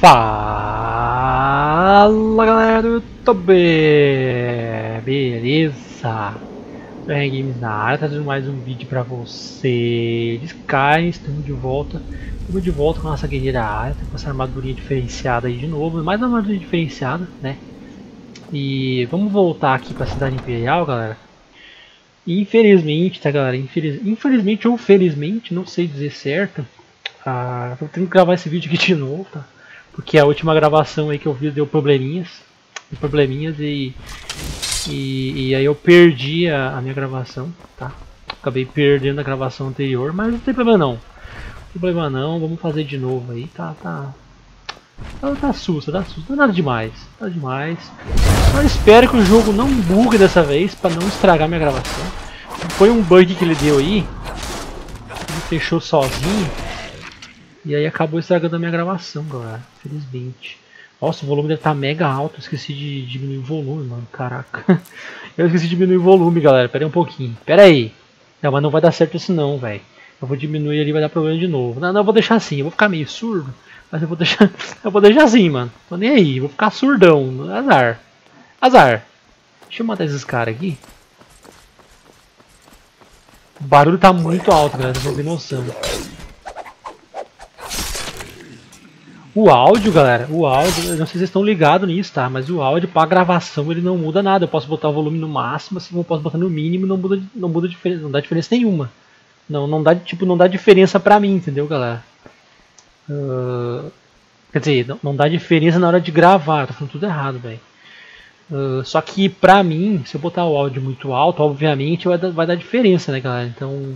Fala galera do YouTube! Beleza? BR Games na área, trazendo mais um vídeo pra vocês. Sky, estamos de volta. Estamos de volta com a nossa guerreira área, com essa armadurinha diferenciada aí de novo. Mais uma armadura diferenciada, né? E vamos voltar aqui pra cidade imperial, galera. Infelizmente, tá galera? Infeliz... Infelizmente ou felizmente, não sei dizer certo. Ah, tô tendo que gravar esse vídeo aqui de novo, tá? Porque a última gravação aí que eu fiz deu probleminhas. Deu probleminhas e, e, e aí eu perdi a, a, minha gravação, tá? Acabei perdendo a gravação anterior, mas não tem problema não. Não tem problema não, vamos fazer de novo aí, tá, tá. Tá, tá susto, tá susto, não é nada demais, nada demais. Eu espero que o jogo não bugue dessa vez, pra não estragar minha gravação. Foi um bug que ele deu aí, ele fechou sozinho. E aí acabou estragando a minha gravação, galera. Felizmente. Nossa, o volume deve estar tá mega alto. Esqueci de diminuir o volume, mano. Caraca. Eu esqueci de diminuir o volume, galera. Pera aí um pouquinho. Pera aí. Não, mas não vai dar certo isso não, velho. Eu vou diminuir ali vai dar problema de novo. Não, não, eu vou deixar assim. Eu vou ficar meio surdo. Mas eu vou deixar. Eu vou deixar assim, mano. Tô nem aí. Vou ficar surdão. Azar. Azar. Deixa eu matar esses caras aqui. O barulho tá muito alto, galera. Vocês não noção. O áudio, galera, o áudio, não sei se vocês estão ligados nisso, tá? Mas o áudio para gravação ele não muda nada. Eu posso botar o volume no máximo, assim, eu posso botar no mínimo, não muda, não muda diferença, não dá diferença nenhuma. Não, não dá, tipo, não dá diferença pra mim, entendeu, galera? Uh, quer dizer, não, não, dá diferença na hora de gravar, tá falando tudo errado, velho. Uh, só que pra mim, se eu botar o áudio muito alto, obviamente vai dar, vai dar diferença, né, galera? Então,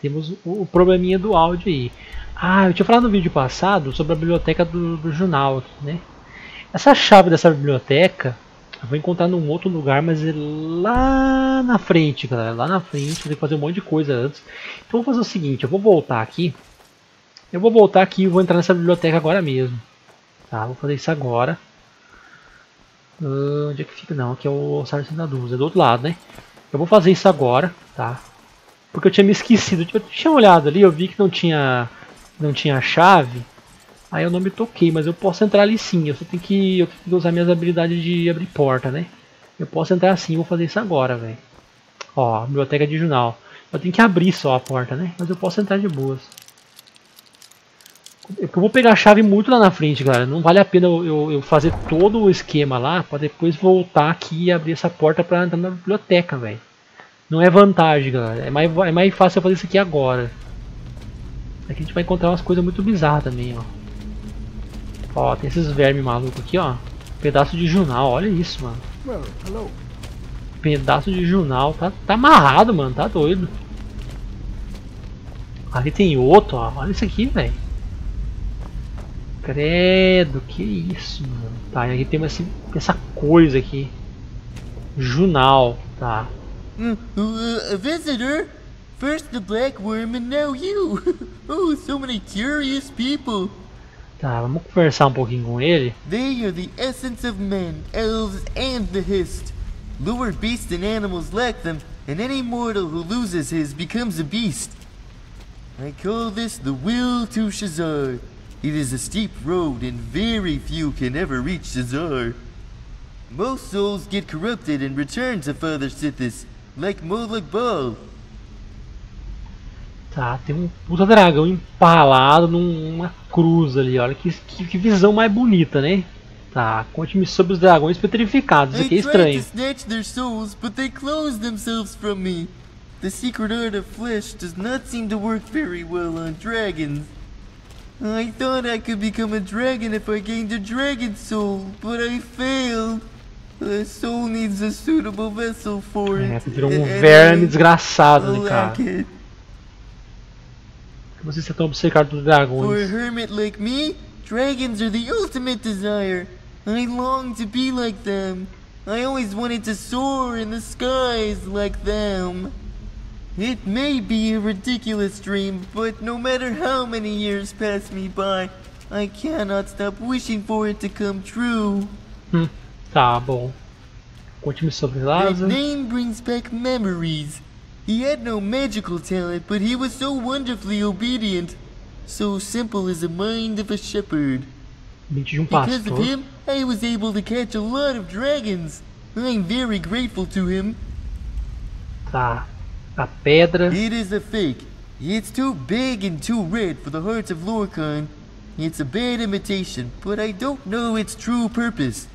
temos o probleminha do áudio aí. Ah, eu tinha falado no vídeo passado sobre a biblioteca do, do jornal, né? Essa chave dessa biblioteca eu vou encontrar num outro lugar, mas é lá na frente, galera. Lá na frente, vou ter que fazer um monte de coisa antes. Então vou fazer o seguinte, eu vou voltar aqui. Eu vou voltar aqui e vou entrar nessa biblioteca agora mesmo. Tá, vou fazer isso agora. Uh, onde é que fica? Não, aqui é o Sargento da Dúvida, é do outro lado, né? Eu vou fazer isso agora, tá? Porque eu tinha me esquecido. Eu tinha olhado ali, eu vi que não tinha não tinha chave, aí eu não me toquei, mas eu posso entrar ali sim. Eu só tenho que, eu tenho que usar minhas habilidades de abrir porta, né? Eu posso entrar assim, vou fazer isso agora, velho. Ó, biblioteca de jornal. Eu tenho que abrir só a porta, né? Mas eu posso entrar de boas. Eu vou pegar a chave muito lá na frente, galera. Não vale a pena eu, eu, fazer todo o esquema lá para depois voltar aqui e abrir essa porta para entrar na biblioteca, velho. Não é vantagem, galera. É mais, é mais fácil eu fazer isso aqui agora. Aqui a gente vai encontrar umas coisas muito bizarras também, ó. Ó, tem esses vermes malucos aqui, ó. Pedaço de jornal, olha isso, mano. Pedaço de jornal, tá, tá amarrado, mano, tá doido. Aqui tem outro, ó. Olha isso aqui, velho. Credo, que isso, mano. Tá, e aqui tem essa, essa coisa aqui. Jornal, tá. Uh, uh, visitor? First the black worm and now you. oh, so many curious people. Tá, vamos conversar um pouquinho com ele. They are the essence of men, elves, and the hist. Lower beasts and animals lack them, and any mortal who loses his becomes a beast. I call this the will to Shazar. It is a steep road, and very few can ever reach Shazar. Most souls get corrupted and return to Father Sithis, like Moloch Baal, Tá, tem um puta dragão empalado numa cruz ali, olha que, que, que visão mais bonita, né? Tá, conte-me sobre os dragões petrificados, isso aqui é estranho. The secret art of flesh does not seem to work very well on dragons. I thought I could become a dragon if I gained a dragon soul, but I failed. The soul needs a suitable vessel for it. É, virou um verme desgraçado ali, cara. Você está tão obcecado dos dragões. For a hermit like me, dragons are the ultimate desire. I long to be like them. I always wanted to soar in the skies like them. It may be a ridiculous dream, but no matter how many years pass me by, I cannot stop wishing for it to come true. Hum, tá bom. Conte-me sobre Lázaro. That name brings back memories. He had no magical talent, but he was so wonderfully obedient. So simple as the mind of a shepherd. Mente de um Because of him, I was able to catch a lot of dragons. I'm very grateful to him. Tá. A pedra. It is a fake. It's too big and too red for the hearts of Lorcan. It's a bad imitation, but I don't know its true purpose.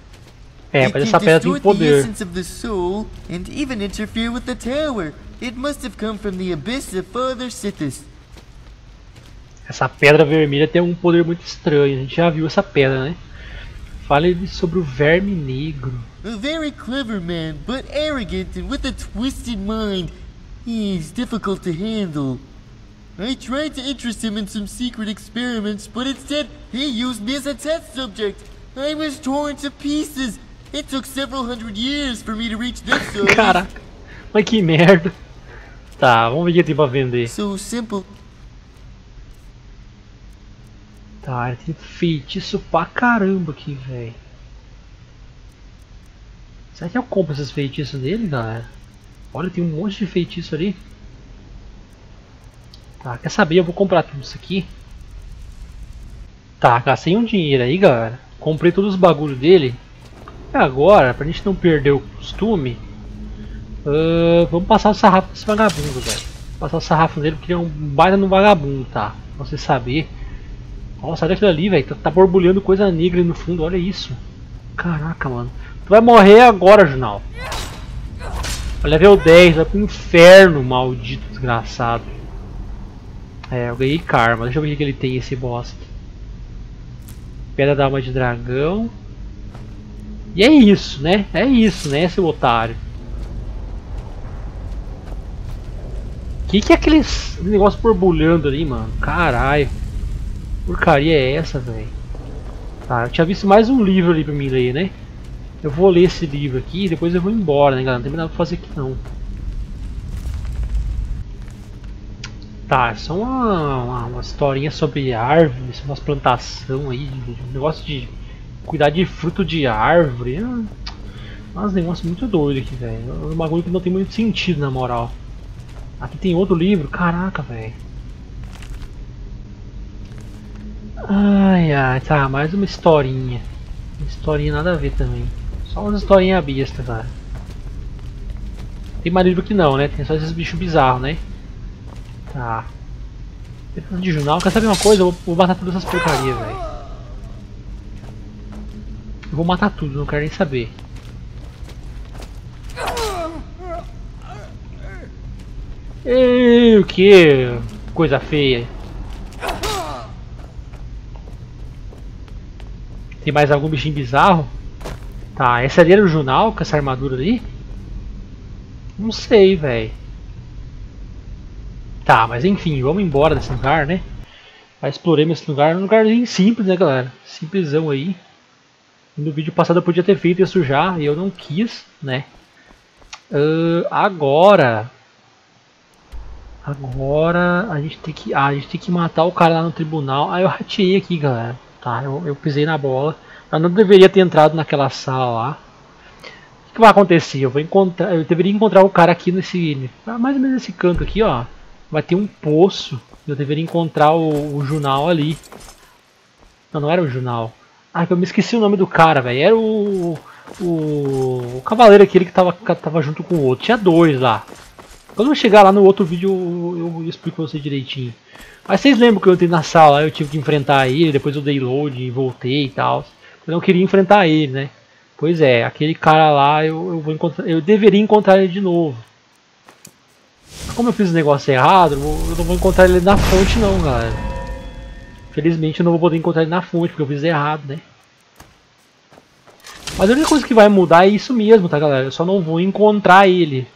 É, it mas can essa pedra tem distort the poder. essence of the soul and even interfere with the tower. It must have come from the abyss of Father Sithis. Essa pedra vermelha tem um poder muito estranho. A gente já viu essa pedra, né? Fale sobre o verme negro. A very clever man, but arrogant and with a twisted mind. He's difficult to handle. I tried to interest him in some secret experiments, but instead he used me as a test subject. I was torn to pieces. It took several hundred years for me to reach this. Caraca. Mas que merda. Tá, vamos ver o que tem pra vender. So simple. Tá, ele tem feitiço pra caramba aqui, velho. Será que eu compro esses feitiços dele, galera? Olha, tem um monte de feitiço ali. Tá, quer saber? Eu vou comprar tudo isso aqui. Tá, gastei um dinheiro aí, galera. Comprei todos os bagulhos dele. E agora, pra gente não perder o costume, ah, vamos passar o sarrafo desse vagabundo, velho. Passar o sarrafo dele porque é um baita no vagabundo, tá? Pra você saber. Nossa, olha aquilo ali, velho. Tá, tá borbulhando coisa negra no fundo, olha isso. Caraca, mano. Tu vai morrer agora, Junal. Level 10, vai pro inferno, maldito desgraçado. É, eu ganhei karma. Deixa eu ver o que ele tem, esse bosta. Pedra da alma de dragão. E é isso, né? É isso, né, seu otário. Que que é aqueles negócio borbulhando ali, mano? Caralho. Porcaria é essa, velho? Tá, eu tinha visto mais um livro ali pra mim ler, né? Eu vou ler esse livro aqui e depois eu vou embora, né, galera? Não tem nada pra fazer aqui não. Tá, é só uma, uma, uma historinha sobre árvores, umas plantação aí, um negócio de cuidar de fruto de árvore. Um- uns negócios muito doidos aqui, velho. É um bagulho que não tem muito sentido, na moral. Aqui tem outro livro, caraca, velho. Ai, ai, tá, mais uma historinha. Uma historinha nada a ver também. Só umas historinhas besta, cara. Tem mais livro que não, né? Tem só esses bichos bizarros, né? Tá. Depois de jornal, quer saber uma coisa? Eu vou, matar todas essas porcarias, velho. Eu vou matar tudo, não quero nem saber. Ei, o que? Coisa feia. Tem mais algum bichinho bizarro? Tá, essa ali era o Junal com essa armadura ali? Não sei, velho. Tá, mas enfim, vamos embora desse lugar, né? Já exploremos esse lugar, um lugarzinho simples, né, galera? Simplesão aí. No vídeo passado eu podia ter feito isso já e eu não quis, né? Ahn, agora. Agora a gente tem que. Ah, a gente tem que matar o cara lá no tribunal. Ah, eu rateei aqui, galera. Tá, eu, eu pisei na bola. Eu não deveria ter entrado naquela sala lá. O que, vai acontecer? Eu vou encontrar. Eu deveria encontrar o cara aqui nesse. ah, Mais ou menos nesse canto aqui, ó. Vai ter um poço. Eu deveria encontrar o, o Junal ali. Não, não era o Junal. Ah, eu me esqueci o nome do cara, velho. Era o, o. O cavaleiro aquele que tava, tava junto com o outro. Tinha dois lá. Quando eu chegar lá no outro vídeo eu, eu explico pra você direitinho. Mas vocês lembram que eu entrei na sala, eu tive que enfrentar ele, depois eu dei load e voltei e tal. Eu não queria enfrentar ele, né? Pois é, aquele cara lá eu, eu vou encontrar. Eu deveria encontrar ele de novo. Como eu fiz o negócio errado, eu eu não vou encontrar ele na fonte não, galera. Felizmente eu não vou poder encontrar ele na fonte, porque eu fiz errado, né? Mas a única coisa que vai mudar é isso mesmo, tá galera? Eu só não vou encontrar ele.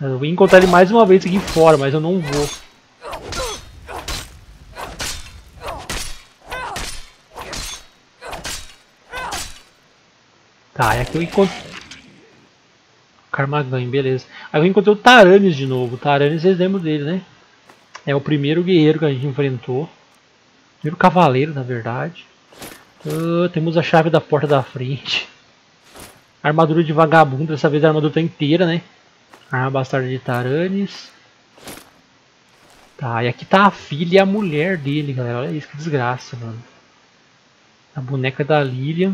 Eu vou encontrar ele mais uma vez aqui fora, mas eu não vou. Tá, é aqui eu encontro. Carmagan, beleza. Aí eu encontrei o Taranis de novo. Taranis, vocês lembram dele, né? É o primeiro guerreiro que a gente enfrentou. Primeiro cavaleiro, na verdade. Ah, temos a chave da porta da frente. Armadura de vagabundo, dessa vez a armadura tá inteira, né? Arma bastarda de Taranis. Tá, e aqui tá a filha e a mulher dele, galera. Olha isso, que desgraça, mano. A boneca da Lilian.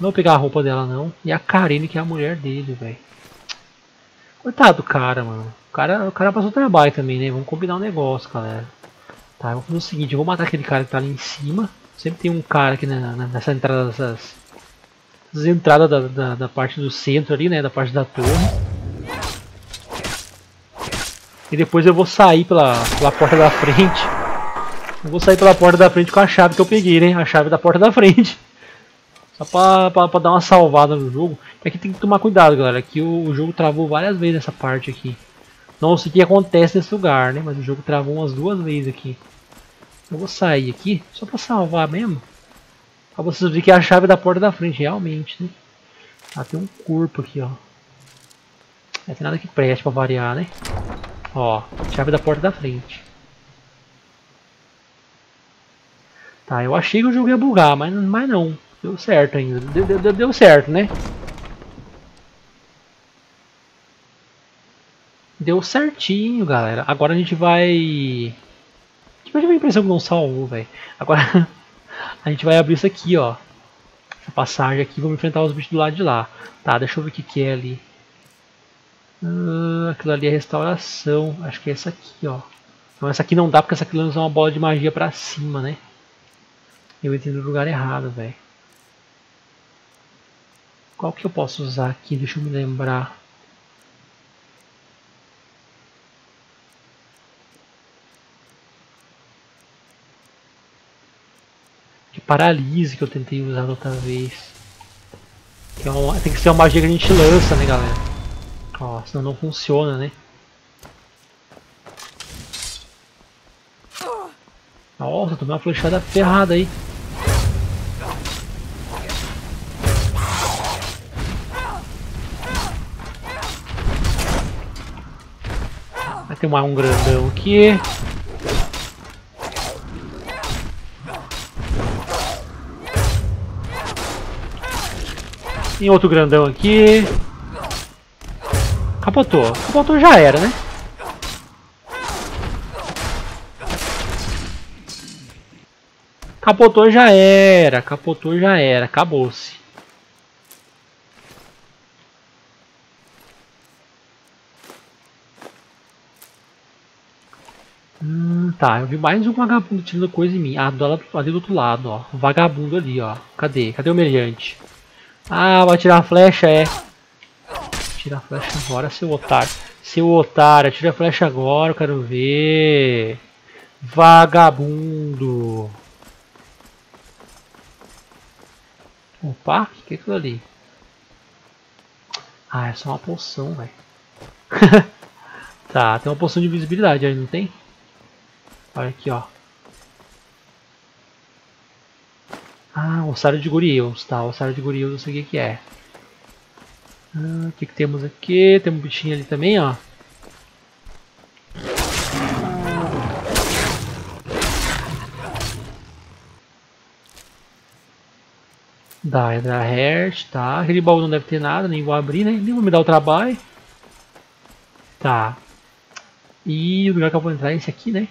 Não vou pegar a roupa dela não. E a Karine que é a mulher dele, velho. Coitado do cara, mano. O cara, o cara passou trabalho também, né? Vamos combinar um negócio, galera. Tá, eu vou fazer o seguinte, eu vou matar aquele cara que tá ali em cima. Sempre tem um cara aqui na, na, nessa entrada dessas. Essas entradas da, da, da, parte do centro ali, né? Da parte da torre. E depois eu vou sair pela, pela porta da frente. Eu vou sair pela porta da frente com a chave que eu peguei, né? A chave da porta da frente. Só pra, pra, pra dar uma salvada no jogo. Aqui tem que tomar cuidado, galera. Aqui o, o, jogo travou várias vezes nessa parte aqui. Não sei o que acontece nesse lugar, né? Mas o jogo travou umas duas vezes aqui. Eu vou sair aqui, só pra salvar mesmo. Pra vocês verem que é a chave da porta da frente, realmente, né? Ah, tem um corpo aqui, ó. Não tem nada que preste pra variar, né? Ó, chave da porta da frente. Tá, eu achei que o jogo ia bugar, mas, mas não. Deu certo ainda. Deu, deu, deu certo, né? Deu certinho, galera. Agora a gente vai... Eu tive a impressão que não salvou, velho. Agora a gente vai abrir isso aqui, ó. Essa passagem aqui, vamos enfrentar os bichos do lado de lá. Tá, deixa eu ver o que, que é ali. Uh, aquilo ali é restauração. Acho que é essa aqui, ó. Então essa aqui não dá porque essa aqui lança uma bola de magia pra cima, né? Eu entrei no lugar errado, velho. Qual que eu posso usar aqui? Deixa eu me lembrar. paralise que eu tentei usar da outra vez. Que é uma, tem que ser uma magia que a gente lança, né, galera? Ó, senão não funciona, né? Nossa, tomei uma flechada ferrada aí. Vai ter mais um grandão aqui. Tem outro grandão aqui. Capotou. Capotou já era, né? Capotou já era. Capotou já era. Acabou-se. Hum, tá, eu vi mais um vagabundo tirando coisa em mim. Ah, do, ali do outro lado, ó. Vagabundo ali, ó. Cadê? Cadê o meliante? Ah, vai tirar a flecha, é. Tira a flecha agora, seu otário. Seu otário, tira a flecha agora, eu quero ver. Vagabundo. Opa, o que é aquilo ali? Ah, é só uma poção, velho. tá, tem uma poção de visibilidade aí, não tem? Olha aqui, ó. Ah, ossário de Gurieus, tá, ossário de Gurieus eu sei o que é. Ah, o que, que temos aqui? Tem um bichinho ali também, ó. Da Hydra Heart, tá. Aquele baú não deve ter nada, nem vou abrir, né? Nem vou me dar o trabalho. Tá. E o lugar que eu vou entrar é esse aqui, né?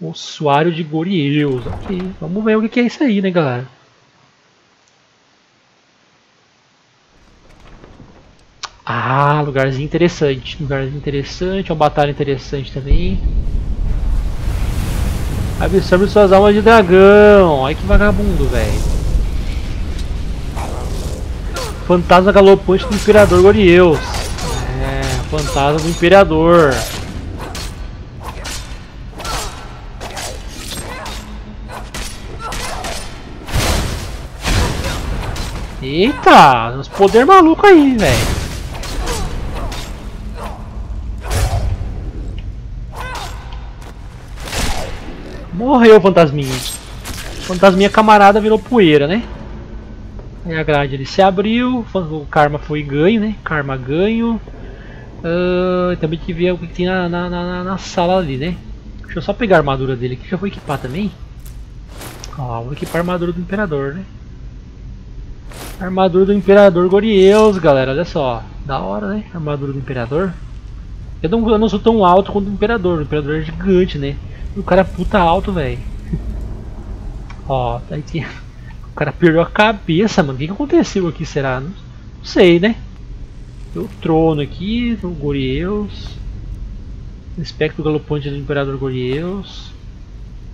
Ossuário de Gorieus. Ok, vamos ver o que é isso aí, né, galera? Ah, lugarzinho interessante. Lugarzinho interessante, uma batalha interessante também. Absorve suas almas de dragão. Olha que vagabundo, velho. Fantasma galopante do Imperador Gorieus. É, fantasma do Imperador. Eita, uns poder maluco aí, velho. Morreu fantasminha. Fantasminha camarada virou poeira, né? Aí a grade ele se abriu, o karma foi ganho, né? Karma ganho. Uh, também que ver o que tem na, na, na, na, sala ali, né? Deixa eu só pegar a armadura dele aqui, já vou equipar também. Ó, vou equipar a armadura do imperador, né? Armadura do Imperador Gorieus, galera, olha só. Da hora, né? Armadura do Imperador. Eu não, eu não sou tão alto quanto o Imperador. O Imperador é gigante, né? O cara é puta alto, velho. Ó, aí tem... O cara perdeu a cabeça, mano. O que, que aconteceu aqui, será? Não, não sei, né? Tem o trono aqui, o Gorieus. Espectro galopante do Imperador Gorieus.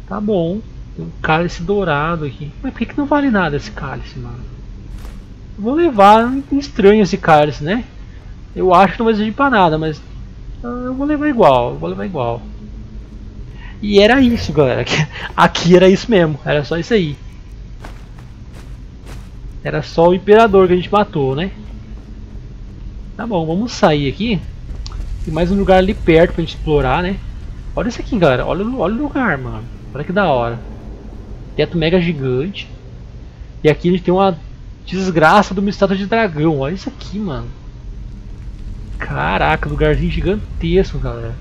Tá bom. Tem um cálice dourado aqui. Mas por que, que não vale nada esse cálice, mano? vou levar. Estranho esse cálice, né? Eu acho que não vai servir pra nada, mas ah, eu vou levar igual. Eu vou levar igual. E era isso, galera. Aqui era isso mesmo. Era só isso aí. Era só o imperador que a gente matou, né? Tá bom, vamos sair aqui. Tem mais um lugar ali perto pra gente explorar, né? Olha isso aqui, galera. Olha, olha o lugar, mano. Olha que da hora. Teto mega gigante. E aqui a gente tem uma desgraça de uma estátua de dragão. Olha isso aqui, mano. Caraca, lugarzinho gigantesco, galera.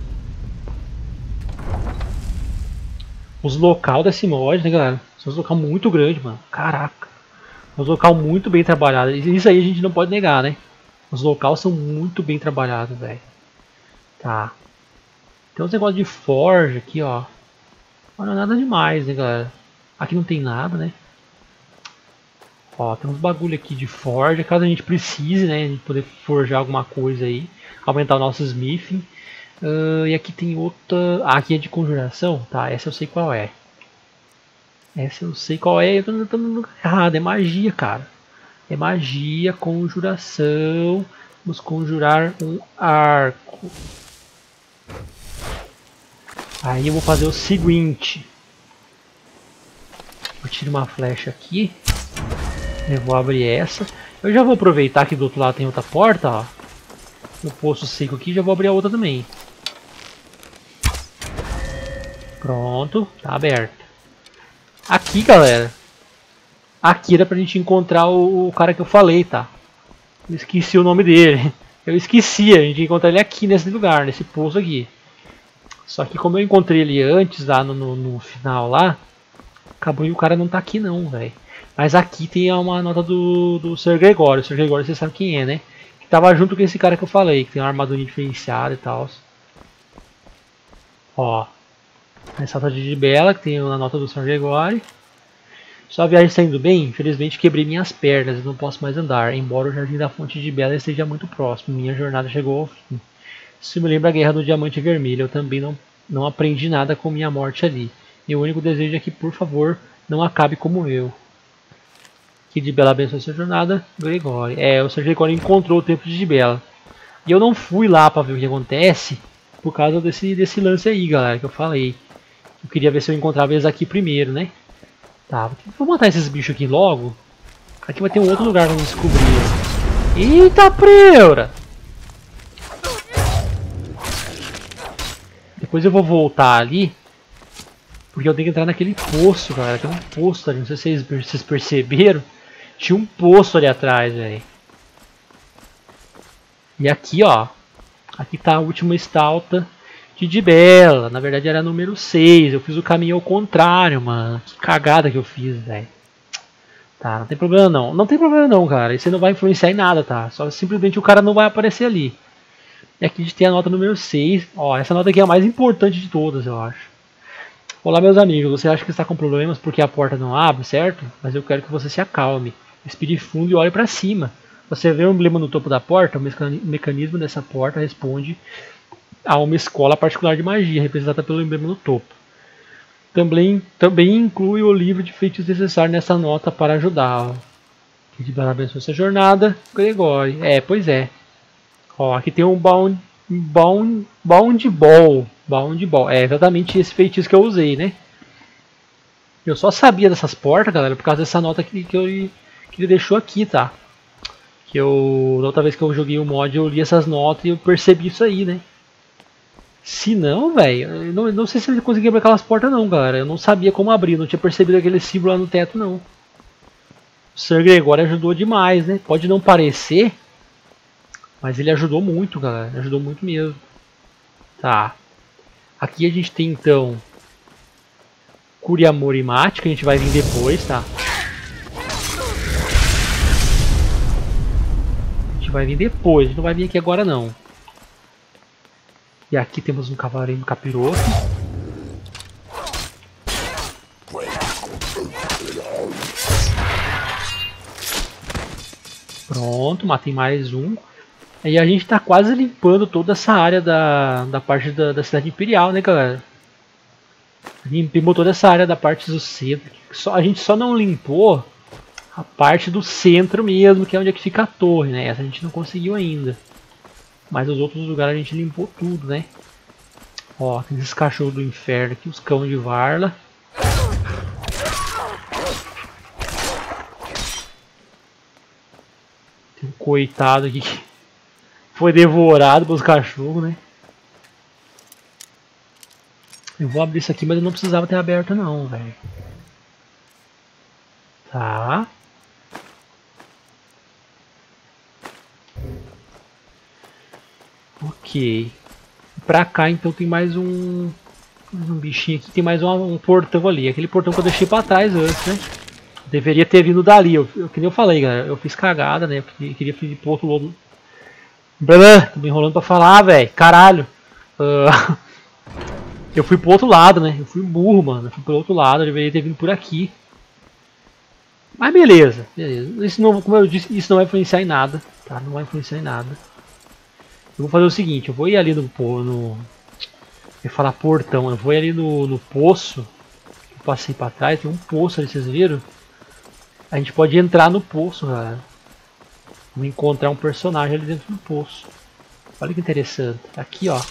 Os local desse mod, né, galera? São uns local muito grande, mano. Caraca. Os local muito bem trabalhado. Isso aí a gente não pode negar, né? Os locais são muito bem trabalhados, velho. Tá. Tem uns negócios de forja aqui, ó. Mas não é nada demais, né, galera? Aqui não tem nada, né? Ó, tem uns bagulho aqui de forja, caso a gente precise, né? Gente poder forjar alguma coisa aí. Aumentar o nosso smithing. Uh, e aqui tem outra... Ah, aqui é de conjuração? Tá, essa eu sei qual é. Essa eu sei qual é, eu tô no errado, é magia, cara. É magia, conjuração. Vamos conjurar um arco. Aí eu vou fazer o seguinte. Eu tiro uma flecha aqui. Eu vou abrir essa. Eu já vou aproveitar que do outro lado tem outra porta, ó. O poço seco aqui, já vou abrir a outra também. Pronto, tá aberto. Aqui, galera, Aqui era pra gente encontrar o, o cara que eu falei, tá? Eu esqueci o nome dele. Eu esqueci, a gente encontrar ele aqui nesse lugar, nesse poço aqui. Só que como eu encontrei ele antes, lá no, no, no final lá, acabou e o cara não tá aqui não, velho. Mas aqui tem uma nota do, do Sr. Gregório. O Sr. Gregório você sabe quem é, né? Que tava junto com esse cara que eu falei, que tem uma armadura diferenciada e tal. Ó. Essa nota de Bela, que tem a nota do Sr. Gregório. Só a viagem está indo bem, infelizmente quebrei minhas pernas e não posso mais andar, embora o Jardim da Fonte de Bela esteja muito próximo, minha jornada chegou ao fim. Isso me lembra a Guerra do Diamante Vermelho, eu também não, não aprendi nada com minha morte ali. Meu único desejo é que, por favor, não acabe como eu. Que de Bela abençoe sua jornada, Gregório. É, o Sr. Gregório encontrou o templo de Bela. E eu não fui lá para ver o que acontece, por causa desse, desse lance aí, galera, que eu falei. Eu queria ver se eu encontrava eles aqui primeiro, né? Tá, vou matar esses bichos aqui logo. Aqui vai ter um outro lugar pra descobrir. Eita preura! Depois eu vou voltar ali. Porque eu tenho que entrar naquele poço, galera. Tem um poço ali, não sei se vocês, vocês perceberam. Tinha um poço ali atrás, velho. E aqui, ó. Aqui tá a última estalta de Bela. Na verdade era número 6. Eu fiz o caminho ao contrário, mano. Que cagada que eu fiz, velho. Tá, não tem problema não. Não tem problema não, cara. Isso não vai influenciar em nada, tá? Só simplesmente o cara não vai aparecer ali. E aqui a gente tem a nota número 6. Ó, essa nota aqui é a mais importante de todas, eu acho. Olá, meus amigos. Você acha que está com problemas porque a porta não abre, certo? Mas eu quero que você se acalme. Respire fundo e olhe para cima. Você vê o emblema no topo da porta? O mecanismo dessa porta responde a uma escola particular de magia, representada pelo emblema no topo. Também, também inclui o livro de feitiços necessário nessa nota para ajudá-lo. Que de parabéns essa jornada, Gregório. É, pois é. Ó, aqui tem um bound, bound, bound ball. Bound ball. É exatamente esse feitiço que eu usei, né? Eu só sabia dessas portas, galera, por causa dessa nota que, que, eu, que ele deixou aqui, tá? Que eu, da outra vez que eu joguei o mod, eu li essas notas e eu percebi isso aí, né? Se não, velho, não, não sei se ele conseguia abrir aquelas portas não, galera. Eu não sabia como abrir, não tinha percebido aquele símbolo lá no teto não. O Sir Gregório ajudou demais, né? Pode não parecer, mas ele ajudou muito, galera. Ajudou muito mesmo. Tá. Aqui a gente tem então Curiamorimate, que a gente vai vir depois, tá? A gente vai vir depois, a gente não vai vir aqui agora não. E aqui temos um cavaleiro capiroto. Pronto, matei mais um. E a gente tá quase limpando toda essa área da, da parte da, da cidade imperial, né, galera? Limpamos toda essa área da parte do centro. Só, a gente só não limpou a parte do centro mesmo, que é onde é que fica a torre, né? Essa a gente não conseguiu ainda. Mas os outros lugares a gente limpou tudo, né? Ó, tem esses cachorros do inferno aqui, os cão de Varla. Tem um coitado aqui que foi devorado pelos cachorros, né? Eu vou abrir isso aqui, mas eu não precisava ter aberto não, velho. Tá. Ok. Pra cá então tem mais um, um bichinho aqui, tem mais um, portão ali. Aquele portão que eu deixei pra trás antes, né? Deveria ter vindo dali. Eu, eu, que nem eu falei, galera. Eu fiz cagada, né? Porque queria ir pro outro lado. Blá, tô me enrolando pra falar, velho. Caralho. Uh, eu fui pro outro lado, né? Eu fui burro, mano. Eu fui pro outro lado. Eu deveria ter vindo por aqui. Mas beleza, beleza. Isso não, como eu disse, isso não vai influenciar em nada, tá? Não vai influenciar em nada. Eu vou fazer o seguinte, eu vou ir ali no... no eu falar portão, eu vou ir ali no, no poço. Eu passei pra trás, tem um poço ali, vocês viram? A gente pode entrar no poço, galera. Vamos encontrar um personagem ali dentro do poço. Olha que interessante. Aqui, ó.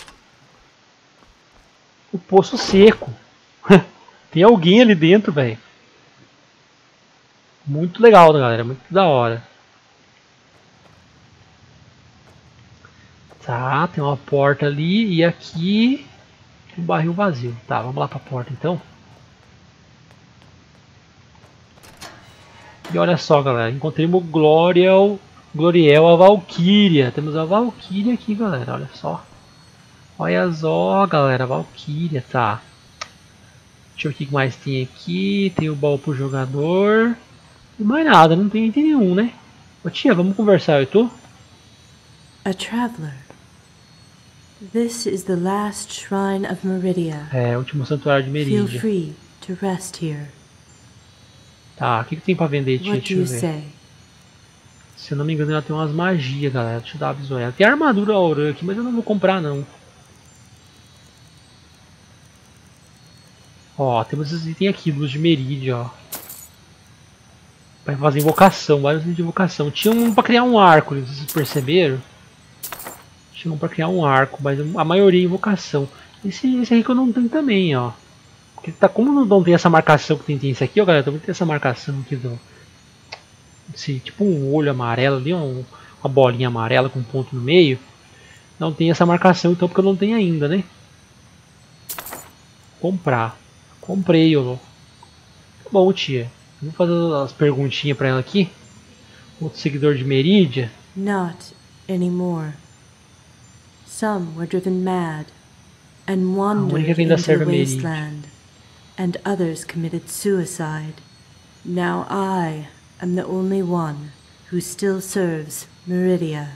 O poço seco. tem alguém ali dentro, velho. Muito legal, galera. Muito da hora. Tá, tem uma porta ali e aqui um barril vazio. Tá, vamos lá pra porta então. E olha só, galera, encontramos Gloriel, Gloriel a Valkyria. Temos a Valkyria aqui, galera, olha só. Olha só, galera, Valkyria, tá. Deixa eu ver o que mais tem aqui. Tem o baú pro jogador. E mais nada, não tem item nenhum, né? Ô tia, vamos conversar, eu tô? A traveler. This is the last shrine of Meridia. É, o último santuário de Meridia. Feel free to rest here. Tá, o que, que tem pra vender, tia? What do you say? Se eu não me engano, ela tem umas magias, galera. Deixa eu dar uma bisoiada. Tem armadura aura aqui, mas eu não vou comprar, não. Ó, temos esses itens aqui, luz de Meridia, ó. Vai fazer invocação, vários itens de invocação. Tinha um pra criar um arco, vocês perceberam? Um pra criar um arco, mas a maioria é invocação. Esse, esse aqui que eu não tenho também, ó. Porque tá, como não tem essa marcação que tem, tem esse aqui, ó galera, também tem essa marcação aqui do. Esse, tipo um olho amarelo ali, um, uma bolinha amarela com um ponto no meio. Não tem essa marcação então porque eu não tenho ainda, né? Comprar. Comprei, ó. Bom, tia. Vamos fazer as perguntinhas para ela aqui. Outro seguidor de Meridia. Not anymore. Some were driven mad and wandered into the wasteland, and others committed suicide. Now I am the only one who still serves Meridia.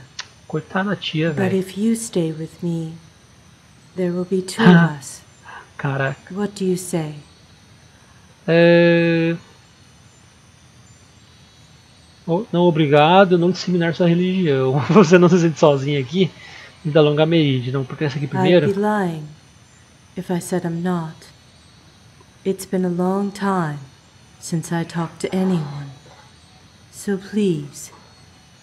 Coitada tia, But if you stay with me, there will be two of us. Caraca. What do you say? É... Não, obrigado, não disseminar sua religião. Você não se sente sozinho aqui? Me dá longa meride, não pertence aqui primeiro? I'd be lying if I said I'm not. It's been a long time since I talked to anyone. So please,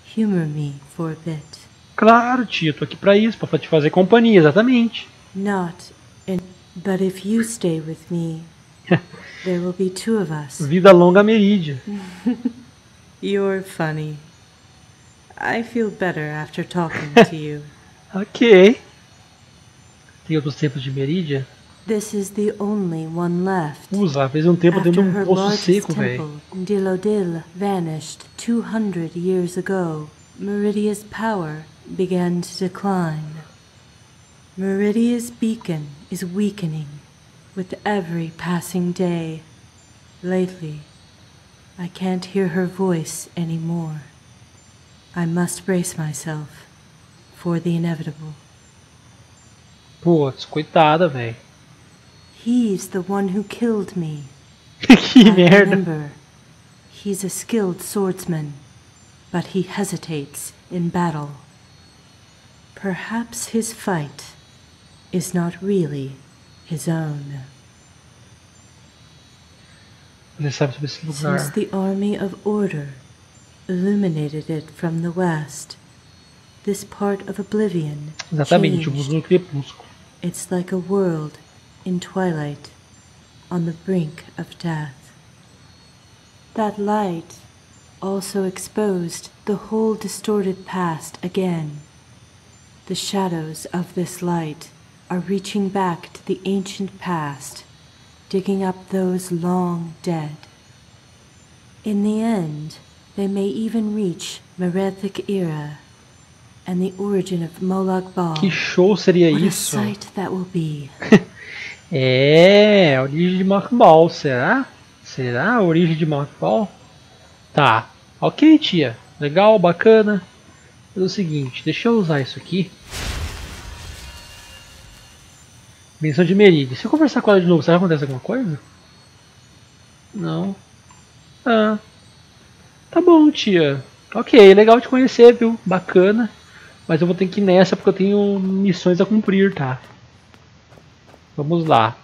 humor me for a bit. Claro, tia, tô aqui pra isso, pra te fazer companhia, exatamente. Not in... But if you stay with me, there will be two of us. Vida longa Meridia. You're funny. I feel better after talking to you. ok. Tem outros templos de Meridia? This is the only one left. Usa, fez um tempo dentro de um poço seco, velho. Dilodil vanished 200 years ago. Meridia's power began to decline. Meridia's beacon is weakening with every passing day. Lately, I can't hear her voice anymore. I must brace myself for the inevitable. Putz, coitada, velho. He's the one who killed me. que merda. Remember, he's a skilled swordsman, but he hesitates in battle. Perhaps his fight is not really his own. Since the army of order illuminated it from the west, this part of oblivion Exatamente, changed. It's like a world in twilight on the brink of death. That light also exposed the whole distorted past again. The shadows of this light are reaching back to the ancient past, digging up those long dead. In the end, they may even reach Merethic era and the origin of Molag Bal. Que show seria What isso? A sight that will be. é, a origem de Molag Bal, será? Será a origem de Molag Bal? Tá, ok tia, legal, bacana. É o seguinte, deixa eu usar isso aqui. Benção de Meride. Se eu conversar com ela de novo, será que acontece alguma coisa? Não. Ah. Tá bom, tia. Ok, legal te conhecer, viu? Bacana. Mas eu vou ter que ir nessa porque eu tenho missões a cumprir, tá? Vamos lá.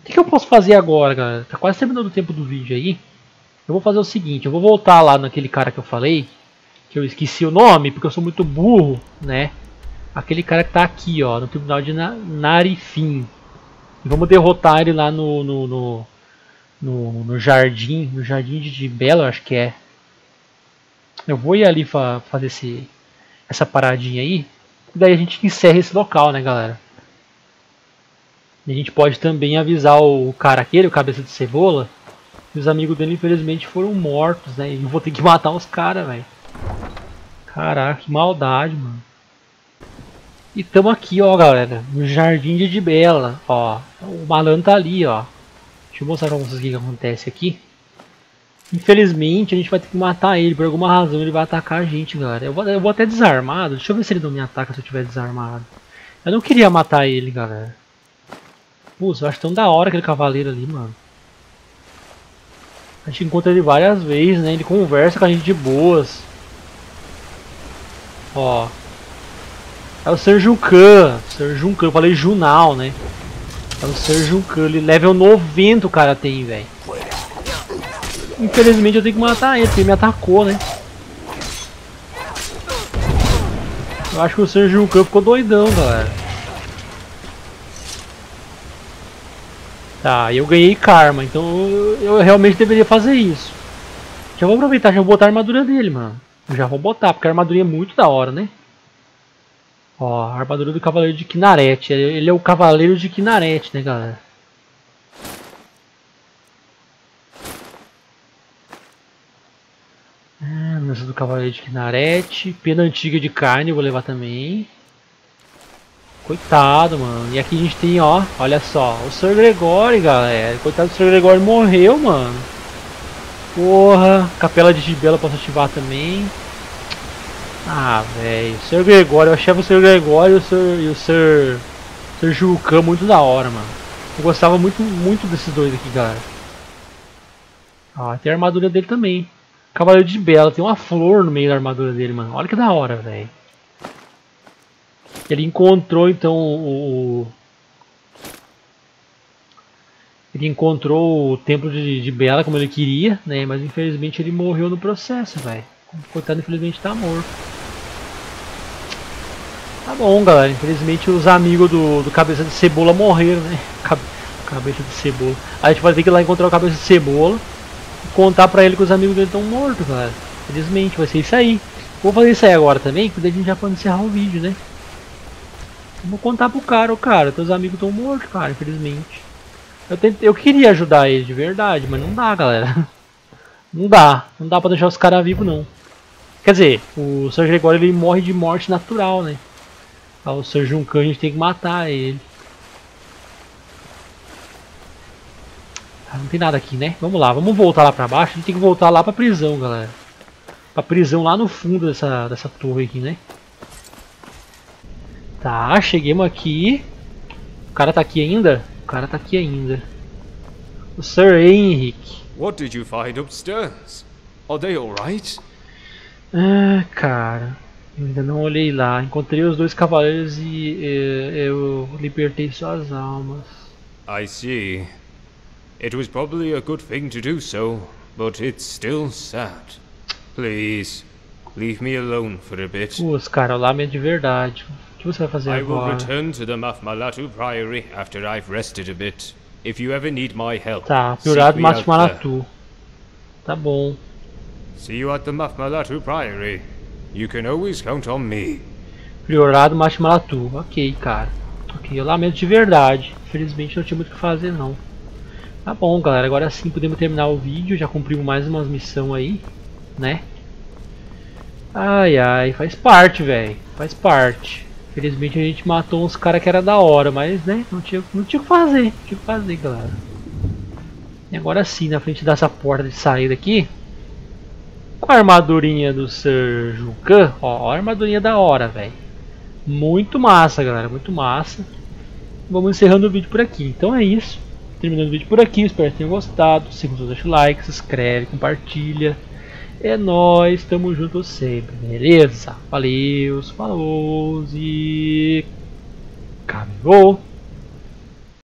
O que, que eu posso fazer agora, galera? Tá quase terminando o tempo do vídeo aí. Eu vou fazer o seguinte, eu vou voltar lá naquele cara que eu falei. Que eu esqueci o nome, porque eu sou muito burro, né? Aquele cara que tá aqui, ó, no tribunal de Narifim. Vamos derrotar ele lá no, no, no, no, no jardim, no jardim de Belo, acho que é. Eu vou ir ali fa fazer esse, essa paradinha aí. E daí a gente encerra esse local, né, galera? E a gente pode também avisar o cara aquele, o cabeça de cebola, que os amigos dele infelizmente foram mortos, né? E eu vou ter que matar os caras, velho. Caraca, que maldade, mano. E tamo aqui, ó, galera, no Jardim de Bela, ó. O malandro tá ali, ó. Deixa eu mostrar pra vocês o que, que acontece aqui. Infelizmente, a gente vai ter que matar ele. Por alguma razão, ele vai atacar a gente, galera. Eu vou, eu vou até desarmado. Deixa eu ver se ele não me ataca se eu tiver desarmado. Eu não queria matar ele, galera. Putz, eu acho tão da hora aquele cavaleiro ali, mano. A gente encontra ele várias vezes, né? Ele conversa com a gente de boas. Ó. É o Sir Junkan. Sir Junkan, eu falei Junal, né? É o Sir Junkan. Ele level 90 o cara tem, velho. Infelizmente eu tenho que matar ele, porque ele me atacou, né? Eu acho que o Sr. Junkan ficou doidão, galera. Tá, eu ganhei karma, então eu, eu, realmente deveria fazer isso. Já vou aproveitar, já vou botar a armadura dele, mano. já vou botar, porque a armadura é muito da hora, né? Ó, a armadura do Cavaleiro de Kinaret. Ele é o Cavaleiro de Kinaret, né, galera? Lança do Cavaleiro de Kinarete. Pena antiga de carne, vou levar também. Coitado, mano. E aqui a gente tem, ó, olha só, o Sr. Gregório, galera. Coitado do Sr. Gregório morreu, mano. Porra, Capela de Gibela posso ativar também. Ah, velho. O Sr. Gregório, eu achava o Sr. Gregório e o Sr. Sr. Julcan muito da hora, mano. Eu gostava muito, muito desses dois aqui, galera. Ah, tem a armadura dele também. Cavaleiro de Bela, tem uma flor no meio da armadura dele, mano. Olha que da hora, velho. Ele encontrou então o. Ele encontrou o templo de, de Bela como ele queria, né? Mas infelizmente ele morreu no processo, velho. Coitado, infelizmente tá morto. Tá bom, galera. Infelizmente os amigos do, do Cabeça de Cebola morreram, né? Cabeça de Cebola. A gente vai ter que ir lá encontrar o Cabeça de Cebola contar pra ele que os amigos dele estão mortos, cara. Felizmente, vai ser isso aí. Vou fazer isso aí agora também, porque daí a gente já pode encerrar o vídeo, né? Vou contar pro cara, o cara, teus amigos estão mortos, cara, infelizmente. Eu, tentei, eu queria ajudar ele de verdade, mas não dá, galera. Não dá, não dá pra deixar os caras vivos, não. Quer dizer, o Sr. Gregório ele morre de morte natural, né? O Sr. Juncan a gente tem que matar ele. Não tem nada aqui, né? Vamos lá, vamos voltar lá pra baixo. A gente tem que voltar lá pra prisão, galera. Pra prisão lá no fundo dessa, dessa torre aqui, né? Tá, chegamos aqui. O cara tá aqui ainda? O cara tá aqui ainda. o Sir Henrik. What did you find upstairs? Are they alright? Ah, cara. Eu ainda não olhei lá. Encontrei os dois cavaleiros e eh, eu libertei suas almas. I see. It was probably a good thing to do so, but it's still sad. Please, leave me alone for a bit. Putz, cara, eu lamento de verdade. O que você vai fazer I agora? will return to the Mafmalatu Priory after I've rested a bit. If you ever need my help, Tá, there. Matimalatu. Tá bom. See you at the Mafmalatu Priory. You can always count on me. Priorado Matimalatu. Ok, cara. Ok, eu lamento de verdade. Infelizmente não tinha muito o que fazer não. Tá bom, galera. Agora sim podemos terminar o vídeo. Já cumprimos mais umas missões aí, né? Ai, ai. Faz parte, velho. Faz parte. Infelizmente a gente matou uns caras que era da hora, mas né, não tinha, não tinha o que fazer. Não tinha o que fazer, galera. E agora sim, na frente dessa porta de saída aqui, com a armadurinha do Sir Jukan, ó, a armadurinha da hora, velho. Muito massa, galera, muito massa. Vamos encerrando o vídeo por aqui. Então é isso. Terminando o vídeo por aqui, espero que tenham gostado. Se gostou, deixa o like, se inscreve, compartilha. É nóis, tamo junto sempre, beleza? Valeu, falou e... Acabou!